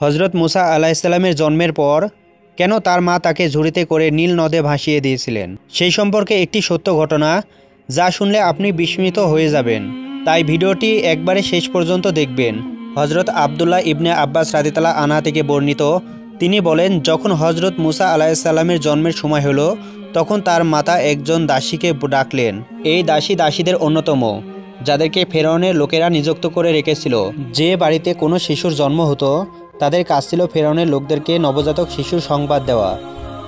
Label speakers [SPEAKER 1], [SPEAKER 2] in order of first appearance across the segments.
[SPEAKER 1] হজরত মুসা আলাহিসাল্লামের জন্মের পর কেন তার মা তাকে ঝুড়িতে করে নীল নদে ভাসিয়ে দিয়েছিলেন? সেই সম্পর্কে একটি সত্য ঘটনা যা শুনলে আপনি বিস্মিত হয়ে যাবেন। তাই ভিডিওটি একবারে শেষ পর্যন্ত দেখবেন। হজরত আবদুল্লাহ ইবনে আব্বাস রাদিতালা আনা থেকে বর্ণিত, তিনি বলেন, যখন হজরত মুসা আলাহিসাল্লামের জন্মের সময় হলো, তখন তার মাতা একজন দাসীকে ডাকলেন। এই দাসী দাসীদের অন্যতম, যাদেরকে ফেরাউনের লোকেরা নিযুক্ত করে রেখেছিল। যে বাড়িতে কোনো শিশুর জন্ম হতো তাদের কাজ ছিল ফেরাউনের লোকদেরকে নবজাতক শিশুর সংবাদ দেওয়া।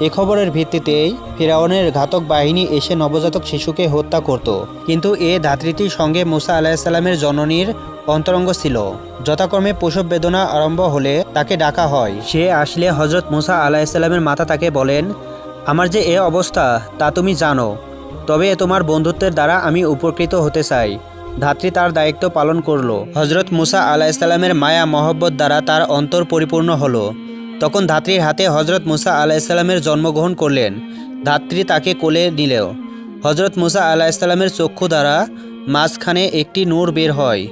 [SPEAKER 1] এ খবরের ভিত্তিতেই ফেরাউনের ঘাতক বাহিনী এসে নবজাতক শিশুকে হত্যা করত। কিন্তু এ ধাত্রীটির সঙ্গে মুসা আলাহিসাল্লামের জননীর অন্তরঙ্গ ছিল। যথাক্রমে প্রসব বেদনা আরম্ভ হলে তাকে ডাকা হয়। সে আসলে হজরত মুসা আলাহিসাল্লামের মাতা তাকে বলেন, আমার যে এ অবস্থা তা তুমি জানো, তবে তোমার বন্ধুত্বের দ্বারা আমি উপকৃত হতে চাই। ধাত্রী তার দায়িত্ব পালন করল। হজরত মুসা আলাহিসাল্লামের মায়া মহব্বত দ্বারা তার অন্তর পরিপূর্ণ হলো। তখন ধাত্রীর হাতে হজরত মুসা আলাহিসাল্লামের জন্মগ্রহণ করলেন। ধাত্রী তাকে কোলে নিলেও। হজরত মুসা আলাহিসাল্লামের চক্ষু দ্বারা মাঝখানে একটি নূর বের হয়।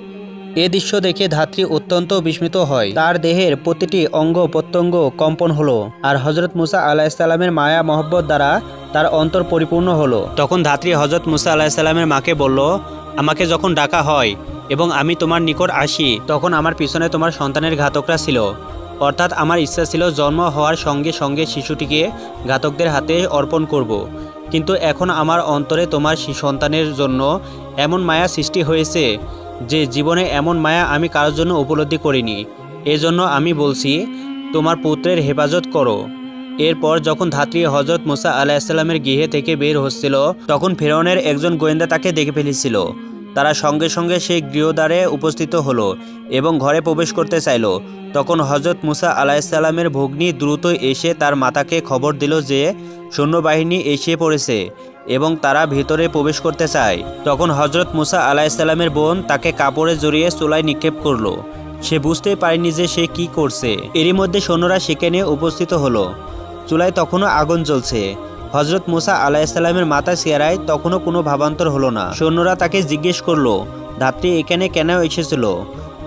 [SPEAKER 1] এ দৃশ্য দেখে ধাত্রী অত্যন্ত বিস্মিত হয়। তার দেহের প্রতিটি অঙ্গ প্রত্যঙ্গ কম্পন হলো আর হজরত মুসা আলাহিসাল্লামের মায়া মহব্বত দ্বারা তার অন্তর পরিপূর্ণ হলো। তখন ধাত্রী হজরত মুসা আলাহিসাল্লামের মাকে বলল আমাকে যখন ডাকা হয় এবং আমি তোমার নিকট আসি, তখন আমার পিছনে তোমার সন্তানের ঘাতকরা ছিল। অর্থাৎ আমার ইচ্ছা ছিল জন্ম হওয়ার সঙ্গে সঙ্গে শিশুটিকে ঘাতকদের হাতে অর্পণ করব। কিন্তু এখন আমার অন্তরে তোমার সন্তানের জন্য এমন মায়া সৃষ্টি হয়েছে যে জীবনে এমন মায়া আমি কারোর জন্য উপলব্ধি করিনি। এজন্য আমি বলছি, তোমার পুত্রের হেফাজত করো। এরপর যখন ধাত্রী হজরত মুসা আলাহিসাল্লামের গৃহে থেকে বের হচ্ছিল, তখন ফেরনের একজন গোয়েন্দা তাকে দেখে ফেলেছিল। তারা সঙ্গে সঙ্গে সেই গৃহদ্বারে উপস্থিত হলো এবং ঘরে প্রবেশ করতে চাইল। তখন হজরত মুসা আলাহিসাল্লামের ভগ্নী দ্রুত এসে তার মাতাকে খবর দিল যে, সৈন্যবাহিনী এসে পড়েছে এবং তারা ভিতরে প্রবেশ করতে চায়। তখন হজরত মুসা আলাহিসাল্লামের বোন তাকে কাপড়ে জড়িয়ে চুলায় নিক্ষেপ করল। সে বুঝতেই পারেনি যে সে কি করছে। এরই মধ্যে সৈন্যরা সেখানে উপস্থিত হলো। চুলায় তখনও আগুন জ্বলছে। হজরত মুসা আলাহিসাল্লামের মাথা চেয়ারায় তখনও কোনো ভাবান্তর হলো না। সৈন্যরা তাকে জিজ্ঞেস করল, ধাত্রী, এখানে কেন এসেছিল?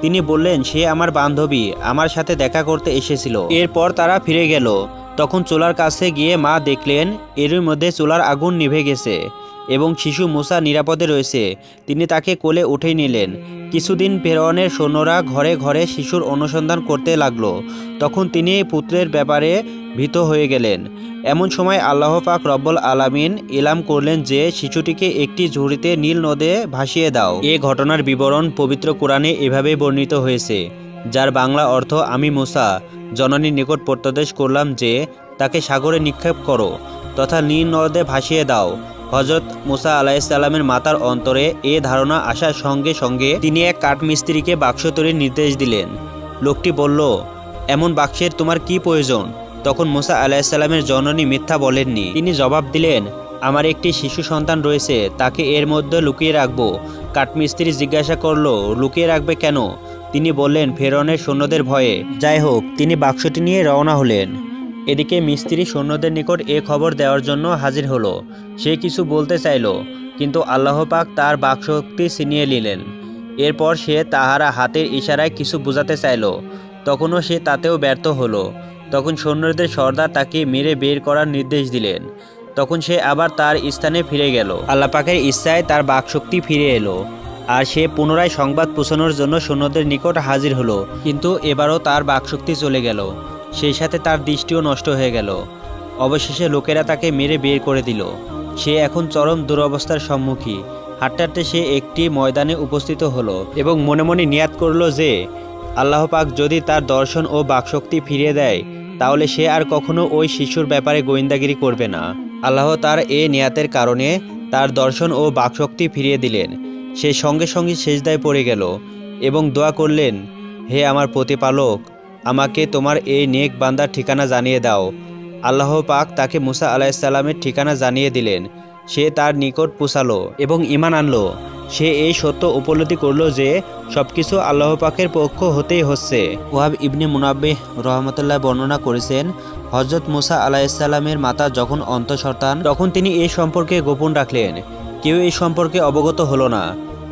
[SPEAKER 1] তিনি বললেন, সে আমার বান্ধবী, আমার সাথে দেখা করতে এসেছিল। এরপর তারা ফিরে গেল। তখন চুলার কাছে গিয়ে মা দেখলেন, এরই মধ্যে চুলার আগুন নিভে গেছে। এবং শিশু মুসা নিরাপদে রয়েছে। তিনি তাকে কোলে উঠে নিলেন। কিছুদিন ফেরওয়ানের সৈন্যরা ঘরে ঘরে শিশুর অনুসন্ধান করতে লাগল। তখন তিনি পুত্রের ব্যাপারে ভীত হয়ে গেলেন। এমন সময় আল্লাহ পাক রব্বল আলামিন এলাম করলেন যে, শিশুটিকে একটি ঝুড়িতে নীল নদে ভাসিয়ে দাও। এ ঘটনার বিবরণ পবিত্র কোরআনে এভাবে বর্ণিত হয়েছে, যার বাংলা অর্থ, আমি মুসা, জননীর নিকট প্রত্যাদেশ করলাম যে, তাকে সাগরে নিক্ষেপ করো, তথা নীল নদে ভাসিয়ে দাও। হজরত মুসা আলাহিসাল্লামের মাতার অন্তরে এ ধারণা আসার সঙ্গে সঙ্গে তিনি এক কাঠমিস্ত্রিকে বাক্স তৈরির নির্দেশ দিলেন। লোকটি বলল, এমন বাক্সের তোমার কি প্রয়োজন? তখন মুসা আলাহিসাল্লামের জননী মিথ্যা বলেননি। তিনি জবাব দিলেন, আমার একটি শিশু সন্তান রয়েছে, তাকে এর মধ্যে লুকিয়ে রাখব। কাঠমিস্ত্রি জিজ্ঞাসা করল, লুকিয়ে রাখবে কেন? তিনি বললেন, ফেরনের সৈন্যদের ভয়ে। যাই হোক, তিনি বাক্সটি নিয়ে রওনা হলেন। এদিকে মিস্ত্রি সৈন্যদের নিকট এ খবর দেওয়ার জন্য হাজির হলো। সে কিছু বলতে চাইল, কিন্তু আল্লাহ পাক তার বাকশক্তি ছিনিয়ে নিলেন। এরপর সে তাহারা হাতের ইশারায় কিছু বোঝাতে চাইল। তখনও সে তাতেও ব্যর্থ হলো। তখন সৈন্যদের সর্দার তাকে মেরে বের করার নির্দেশ দিলেন। তখন সে আবার তার স্থানে ফিরে গেল। আল্লাহ পাকের ইচ্ছায় তার বাকশক্তি ফিরে এলো, আর সে পুনরায় সংবাদ পৌঁছানোর জন্য সৈন্যদের নিকট হাজির হলো, কিন্তু এবারও তার বাকশক্তি চলে গেল। সেই সাথে তার দৃষ্টিও নষ্ট হয়ে গেল। অবশেষে লোকেরা তাকে মেরে বের করে দিল। সে এখন চরম দুরবস্থার সম্মুখী হাঁটতে হাঁটতে সে একটি ময়দানে উপস্থিত হলো এবং মনে মনে নিয়াত করল যে, আল্লাহ পাক যদি তার দর্শন ও বাকশক্তি ফিরিয়ে দেয়, তাহলে সে আর কখনো ওই শিশুর ব্যাপারে গোয়েন্দাগিরি করবে না। আল্লাহ তার এ নিয়াতের কারণে তার দর্শন ও বাকশক্তি ফিরিয়ে দিলেন। সে সঙ্গে সঙ্গে সেজদায় পড়ে গেল এবং দোয়া করলেন, হে আমার প্রতিপালক আমাকে তোমার এই নেক বান্দার ঠিকানা জানিয়ে দাও। আল্লাহ পাক তাকে মুসা আলাহিসাল্লামের ঠিকানা জানিয়ে দিলেন। সে তার নিকট পুষালো এবং ইমান আনলো। সে এই সত্য উপলব্ধি করল যে সবকিছু আল্লাহ পাকের পক্ষ হতেই হচ্ছে। ওয়াব ইবনে মুনাব্বিহ রহমতুল্লাহ বর্ণনা করেছেন হজরত মুসা আলাহিসাল্লামের মাতা যখন অন্তঃসন্তান তখন তিনি এই সম্পর্কে গোপন রাখলেন। কেউ এই সম্পর্কে অবগত হলো না।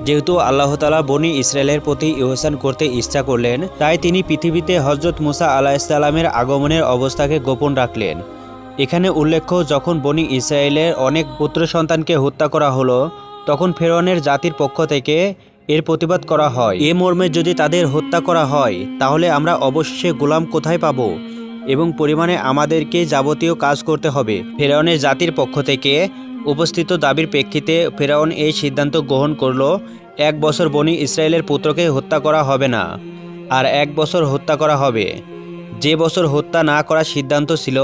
[SPEAKER 1] যেহেতু আল্লাহ তালা বনি ইসরায়েলের প্রতি ইহসান করতে ইচ্ছা করলেন, তাই তিনি পৃথিবীতে হজরত মুসা আলাহিসাল্লামের আগমনের অবস্থাকে গোপন রাখলেন। এখানে উল্লেখ্য, যখন বনি ইসরায়েলের অনেক পুত্র সন্তানকে হত্যা করা হলো, তখন ফেরনের জাতির পক্ষ থেকে এর প্রতিবাদ করা হয়। এ মর্মে যদি তাদের হত্যা করা হয়, তাহলে আমরা অবশ্যই গোলাম কোথায় পাব এবং পরিমাণে আমাদেরকে যাবতীয় কাজ করতে হবে? ফেরাউনের জাতির পক্ষ থেকে উপস্থিত দাবির প্রেক্ষিতে ফেরাউন এই সিদ্ধান্ত গ্রহণ করল, এক বছর বনি ইসরায়েলের পুত্রকে হত্যা করা হবে না, আর এক বছর হত্যা করা হবে। যে বছর হত্যা না করার সিদ্ধান্ত ছিল,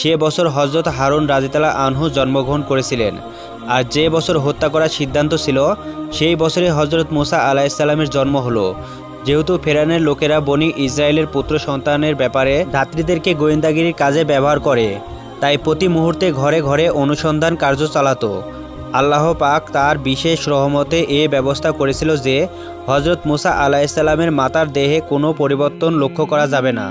[SPEAKER 1] সে বছর হজরত হারুন রাজিতালা আনহু জন্মগ্রহণ করেছিলেন, আর যে বছর হত্যা করার সিদ্ধান্ত ছিল, সেই বছরে হজরত মুসা আলাইসাল্লামের জন্ম হলো। যেহেতু ফেরানের লোকেরা বনি ইসরায়েলের পুত্র সন্তানের ব্যাপারে ধাত্রীদেরকে গোয়েন্দাগিরির কাজে ব্যবহার করে তাই প্রতি মুহূর্তে ঘরে ঘরে অনুসন্ধান কার্য চালাতো। আল্লাহ পাক তার বিশেষ রহমতে এ ব্যবস্থা করেছিল যে হজরত মুসা আলাইসাল্লামের মাতার দেহে কোনো পরিবর্তন লক্ষ্য করা যাবে না।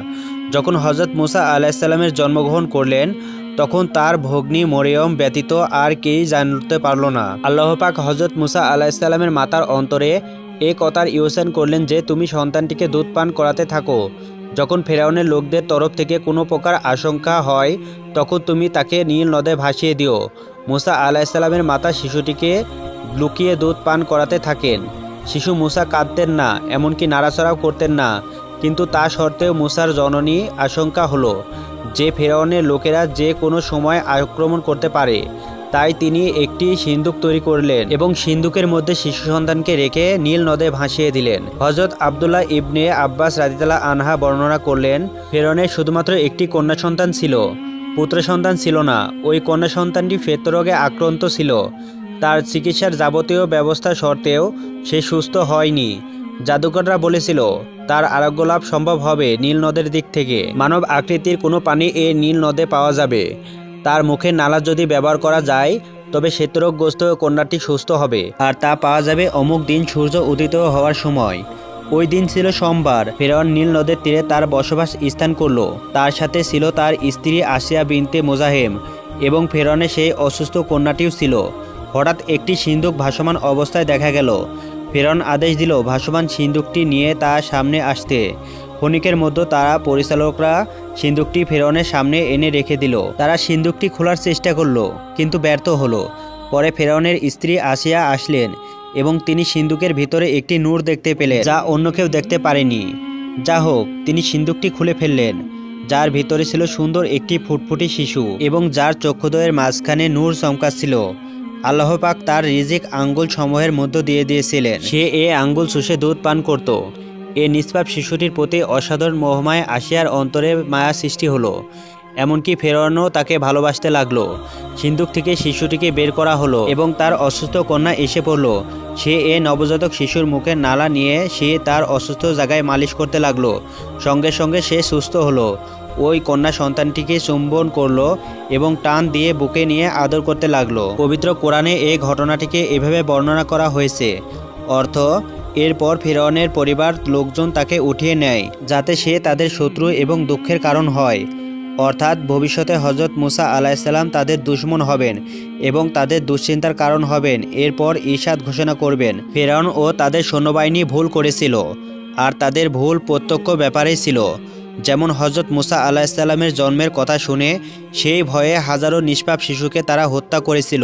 [SPEAKER 1] যখন হজরত মুসা আলাইসাল্লামের জন্মগ্রহণ করলেন, তখন তার ভগ্নী মরিয়ম ব্যতীত আর কেই জানতে পারল না। আল্লাহ পাক হজরত মুসা আলাইসাল্লামের মাতার অন্তরে এ কথার ইউসেন করলেন যে, তুমি সন্তানটিকে দুধ পান করাতে থাকো। যখন ফেরাউনের লোকদের তরফ থেকে কোনো প্রকার আশঙ্কা হয়, তখন তুমি তাকে নীল নদে ভাসিয়ে দিও। মুসা আলাইসাল্লামের মাতা শিশুটিকে লুকিয়ে দুধ পান করাতে থাকেন। শিশু মুসা কাঁদতেন না, এমনকি নাড়াচড়াও করতেন না। কিন্তু তা সত্ত্বেও মুসার জননী আশঙ্কা হলো যে, ফেরাউনের লোকেরা যে কোনো সময় আক্রমণ করতে পারে। তাই তিনি একটি সিন্দুক তৈরি করলেন এবং সিন্দুকের মধ্যে শিশু সন্তানকে রেখে নীল নদে ভাসিয়ে দিলেন। হজরত আবদুল্লাহ ইবনে আব্বাস রাদিতাল্লাহ আনহা বর্ণনা করলেন ফেরনের শুধুমাত্র একটি কন্যা সন্তান ছিল, পুত্র সন্তান ছিল না, ওই কন্যা সন্তানটি ফেতরোগে আক্রান্ত ছিল। তার চিকিৎসার যাবতীয় ব্যবস্থা সত্ত্বেও সে সুস্থ হয়নি। জাদুকররা বলেছিল, তার আরোগ্য লাভ সম্ভব হবে নীল নদের দিক থেকে। মানব আকৃতির কোনো পানি এ নীল নদে পাওয়া যাবে। তার মুখের নালা যদি ব্যবহার করা যায়, তবে শ্বেতরোগগ্রস্ত কন্যাটি সুস্থ হবে। আর তা পাওয়া যাবে অমুক দিন সূর্য উদিত হওয়ার সময়। ওই দিন ছিল সোমবার। ফেরাউন নীল নদের তীরে তার বসবাস স্থান করল। তার সাথে ছিল তার স্ত্রী আসিয়া বিনতে মোজাহেম এবং ফেরাউনের সেই অসুস্থ কন্যাটিও ছিল। হঠাৎ একটি সিন্ধুক ভাসমান অবস্থায় দেখা গেল। ফেরাউন আদেশ দিল, ভাসমান সিন্ধুকটি নিয়ে তার সামনে আসতে। ক্ষণিকের মধ্যে তারা পরিচালকরা সিন্দুকটি ফেরনের সামনে এনে রেখে দিল। তারা সিন্দুকটি খোলার চেষ্টা করল, কিন্তু ব্যর্থ হলো। পরে ফেরাউনের স্ত্রী আসিয়া আসলেন এবং তিনি সিন্দুকের ভিতরে একটি নূর দেখতে পেলেন, যা অন্য কেউ দেখতে পারেনি। যা হোক, তিনি সিন্দুকটি খুলে ফেললেন, যার ভিতরে ছিল সুন্দর একটি ফুটফুটি শিশু এবং যার চক্ষুদয়ের মাঝখানে নূর চমকাচ্ছিল আল্লাহ পাক তার রিজিক আঙ্গুল সমূহের মধ্য দিয়ে দিয়েছিলেন। সে এ আঙ্গুল শুষে দুধ পান করত। এ নিষ্পাপ শিশুটির প্রতি অসাধারণ মোহমায় আসিয়ার অন্তরে মায়া সৃষ্টি হলো। এমনকি ফেরানো তাকে ভালোবাসতে লাগল। সিন্ধুক থেকে শিশুটিকে বের করা হলো এবং তার অসুস্থ কন্যা এসে পড়ল। সে এ নবজাতক শিশুর মুখে নালা নিয়ে সে তার অসুস্থ জায়গায় মালিশ করতে লাগল। সঙ্গে সঙ্গে সে সুস্থ হলো। ওই কন্যা সন্তানটিকে চুম্বন করল এবং টান দিয়ে বুকে নিয়ে আদর করতে লাগল। পবিত্র কোরআনে এই ঘটনাটিকে এভাবে বর্ণনা করা হয়েছে। অর্থ এরপর ফেরাউনের পরিবার লোকজন তাকে উঠিয়ে নেয়, যাতে সে তাদের শত্রু এবং দুঃখের কারণ হয়। অর্থাৎ ভবিষ্যতে হজরত মুসা আলাইসাল্লাম তাদের দুশ্মন হবেন এবং তাদের দুশ্চিন্তার কারণ হবেন। এরপর ঈশাদ ঘোষণা করবেন, ফেরাউন ও তাদের সৈন্যবাহিনী ভুল করেছিল আর তাদের ভুল প্রত্যক্ষ ব্যাপারেই ছিল। যেমন হজরত মুসা আলাহিসাল্লামের জন্মের কথা শুনে সেই ভয়ে হাজারো নিষ্পাপ শিশুকে তারা হত্যা করেছিল।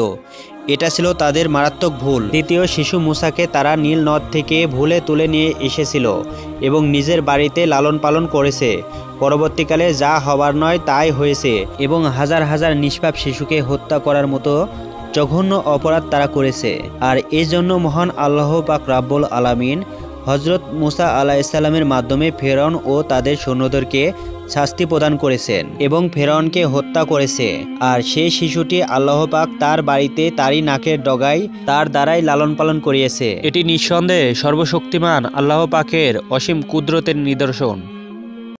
[SPEAKER 1] এটা ছিল তাদের মারাত্মক ভুল। দ্বিতীয় শিশু মুসাকে তারা নীল নদ থেকে ভুলে তুলে নিয়ে এসেছিল এবং নিজের বাড়িতে লালন পালন করেছে। পরবর্তীকালে যা হবার নয় তাই হয়েছে এবং হাজার হাজার নিষ্পাপ শিশুকে হত্যা করার মতো জঘন্য অপরাধ তারা করেছে। আর এই জন্য মহান আল্লাহ পাক রাব্বুল আলামিন হজরত মুসা আলাইসাল্লামের মাধ্যমে ফেরন ও তাদের সৈন্যদেরকে শাস্তি প্রদান করেছেন এবং ফেরনকে হত্যা করেছে। আর সেই শিশুটি আল্লাহ পাক তার বাড়িতে তারই নাকের ডগায় তার দ্বারাই লালন পালন করিয়েছে। এটি নিঃসন্দেহে সর্বশক্তিমান আল্লাহ পাকের অসীম কুদরতের নিদর্শন।